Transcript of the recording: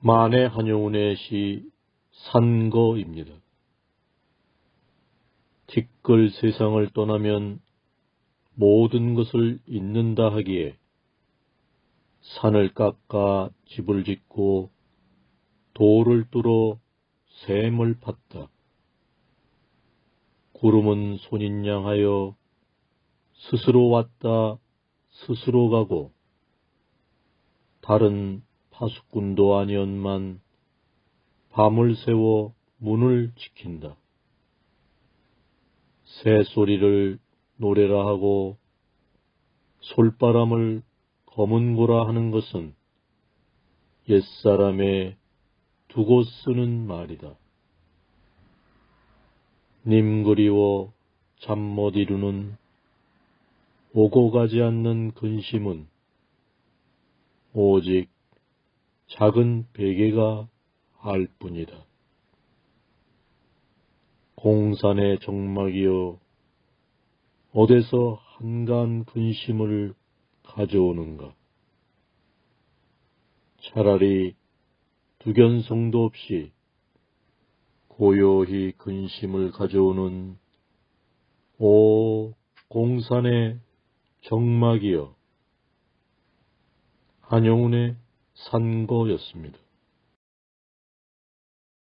만해 한용운의 시 산거입니다. 티끌 세상을 떠나면 모든 것을 잊는다 하기에 산을 깎아 집을 짓고 돌을 뚫어 샘을 팠다. 구름은 손인양하여 스스로 왔다 스스로 가고 다른 파수꾼도 아니었만 밤을 새워 문을 지킨다. 새소리를 노래라 하고 솔바람을 검은고라 하는 것은 옛사람의 두고 쓰는 말이다. 님 그리워 잠 못 이루는 오고 가지 않는 근심은 오직 작은 베개가 알 뿐이다. 공산의 정막이여 어디서 한간 근심을 가져오는가? 차라리 두견성도 없이 고요히 근심을 가져오는 오 공산의 정막이여 한영운의 산거였습니다.